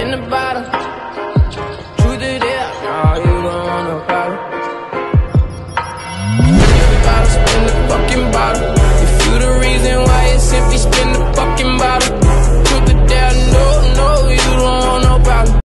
in the bottle. Truth it up, nah, you gon' know.